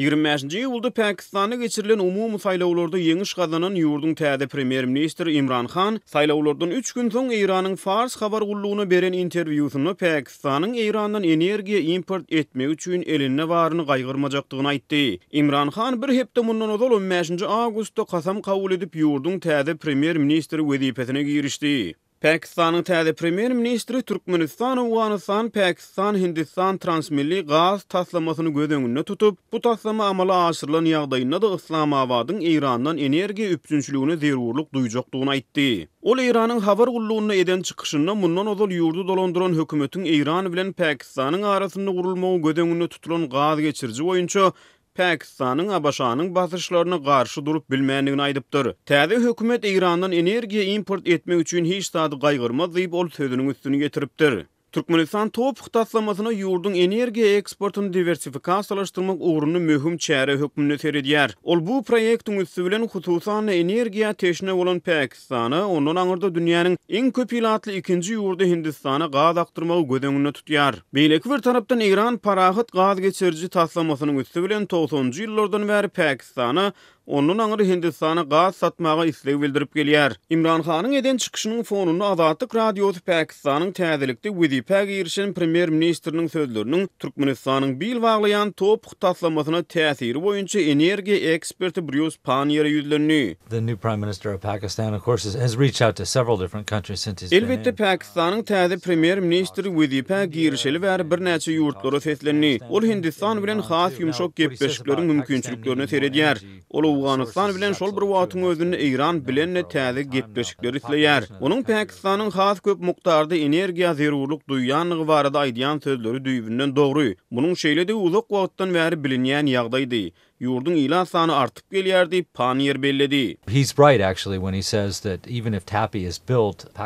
Ýigrimi bäşinji iýulda Pakistanda geçirilen umumy saýlawlarda ýeňiş gazanan ýurduň täze premýer-ministri Imran Han saýlawlardan üç gün soň Eýranyň Fars habar gullugyna beren interwýusynda Pakistanyň Eýrandan energiýa import etmegi üçin elinde baryny gaýgyrmajakdygyny aýtdy. Imran Han bir hepde mundan ozal, on bäşinji awgustda kasam kabul edip, ýurduň täze premýer-ministri wezipesine girişdi. Pakistanyň täze Premýer-ministri Türkmenistan, Owganystan, Pakistan, Hindistan transmilli gaz taslamasyny göz öňünde tutup, bu taslama amala aşyrylan ýagdaýynda-da Yslamabadyň Eýrandan energiýa üpjünçiligine zerurlyk duýjakdygyny aýtdy. Ol Eýranyň habar gullugynda eden çykyşynda mundan ozal ýurdy dolandyran hökümetiň Eýran bilen Pakistanyň arasynda gurulmagy göz öňünde tutulan gaz geçiriji boýunça Pakistanyň ABŞ-nyň basyşlaryna garşy durup bilmändigini aýdypdyr. Täze hökümet Eýrandan energiýa import etmek üçin hiç zady gaýgyrmaz diýip, ol sözüniň üstüni ýetiripdir. Türkmenistan TOPH taslamasyna ýurduň energiýa eksportyny diwersifikasiýalaşdyrmak ugrunda möhüm çäre hökmünde seredýär. Ol bu proýektiň üsti bilen, hususan-da, energiýa teşne bolan Pakistanyň, Pakistana, ondan aňyrda dünýäniň iň köp ilatly ikinji ýurdy Hindistana gaz akdyrmagy göz öňünde tutýar. Beýleki bir tarapdan Eýran Parahat gaz geçiriji taslamasynyň üsti bilen togsanynjy ýyllardan bäri Pakistana, ondan aňry Hindistana gaz satmaga isleg bildirip gelýär. Imran Hanyň eden çykyşynyň fonunda Azatlyk Radiosy Pakistanyň täzelikde wezipä girişen premýer-ministriniň sözleriniň Türkmenistanyň bil baglaýan top Musk taslamasyna täsiri boýunça energiýa eksperti Brýus Panniýere ýüzlendi. Elbetde, Pakistanyň täze premýer-ministri wezipä girişeli bäri birnäçe ýurtlara seslendi. Ol Hindistan bilen has ýumşak gepleşikleriň mümkinçiliklerine seredýär. Ol Owganystan bilen şol bir wagtyň özünde Eýran bilen-de täze gepleşikleri isleýär. Onuň Pakistanyň has köp mukdarda energiýa zerurlyk duýýandygy barada aýdýan sözleri düýbünden dogry. Munuň şeýledigi uzak wagtdan bäri bilinýän ýagdaýdy. Ýurduň ilat sany artyp gelýär diýip, Panniýer belledi.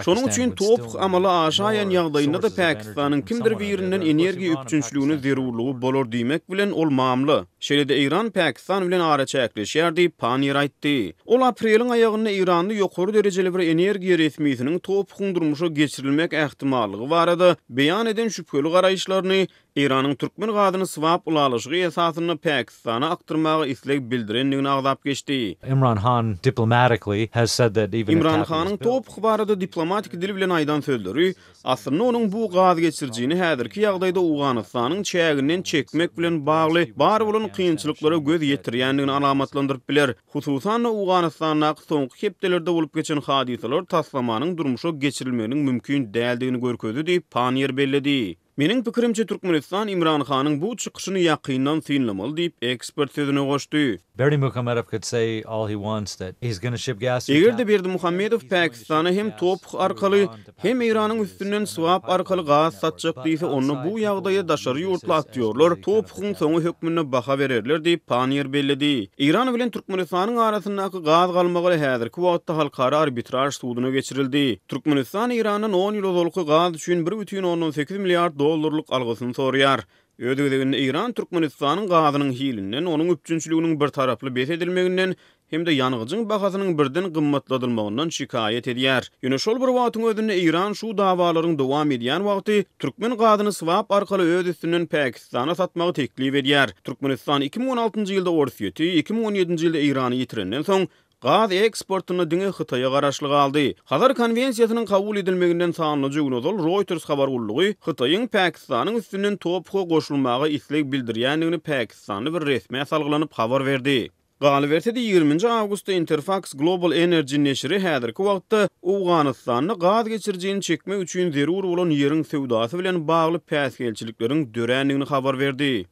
Şonuň üçin TOPH amala aşaýan ýagdaýynda-da Pakistanyň kimdir birinden energiýa üpjünçiligine zerurlygy bolar diýmek bilen, ol mamla. Şeýle-de Eýran Pakistan bilen araçäkleşýär diýip, Paniýer aýtdy. Ol apreliň aýagynda eýranly ýokary derejeli bir energiýa resmisiniň TOPH-yň durmuşa geçirilmek ähtimallygy barada beýan eden şübheli garaýyşlaryny, Eýranyň türkmen gazyny swap ylalaşygy esasynda Pakistana akdyrmaga isleg bildirendigini agzap geçdi. Imran Khan diplomatically has said that even if Imran Khanyň TOPH barada diplomatik dil bilen aýdan sözleri Aslynda onuň bu gaz geçirijini häzirki ýagdaýda Owganystanyň çäginden çekmek bilen bagly bar bolan kynçylyklara göz ýetirýändigini alamatlandyryp biler. Hususan-da, Owganystandaky soňky hepdelerde bolup geçen hadysalar taslamanyň durmuşa geçirilmeginiň mümkin däldigini görkezdi diýip, Panniýer belledi. Meniň pikirimçe, Türkmenistan Imran hanyň bu çykyşyny ýakyndan synlamaly diýip, ekspert sözüne goşdy. Berdimuhamedow could say all he wants that he's gonna ship gas through Pakistan. Eger-de Berdimuhamedow Pakistana hem Toph arkaly, hem Eýranyň üstünden Swap arkaly gaz satjak diýse, onda bu ýagdaýa daşary ýurtly aktýorlar Tophuň soňy hökmünde baha bererler diýip, Panniýer belledi. Eýran bilen Türkmenistanyň arasyndaky gaz galmagy häzirki wagtda halkara arbitraž suduna geçirildi. Türkmenistan Eýrandan on ýyl ozalky gaz üçin bir bütin ondan sekiz milliard dollarlyk algysyny soraýar. Öz gezeginde Eýran Türkmenistanyň gazynyň hilinden, onuň üpjünçiliginiň birtaraply bes edilmeginden hem-de ýangyjyň bahasynyň birden gymmatladylmagyndan şikaýat edýär. Ýöne şol bir wagtyň özünde Eýran şu dawalaryň dowam edýän wagty türkmen gazyny swap arkaly öz üstünden Pakistana satmagy teklip edýär. Türkmenistan iki müň on altynjy ýylda Orsýeti, iki müň on ýedinji ýylda Eýrany ýitirenden soň, Gaz eksportynda diňe Hytaýa garaşly galdy. Hazar konwensiýasynyň kabul edilmeginden sanlyja gün ozal Reuters habar gullugy Hytaýyň Pakistanyň üstünden TOPH-a goşulmaga isleg bildirýändigini pakistanly bir resmä salgylanyp habar berdi. Galyberse-de, ýigriminji awgustda Interfax Global Energy neşiri häzirki wagtda Owganystanda gaz geçirijini çekmek üçin zerur bolan ýeriň söwdasy bilen bagly päsgelçilikleriň dörändigini habar berdi.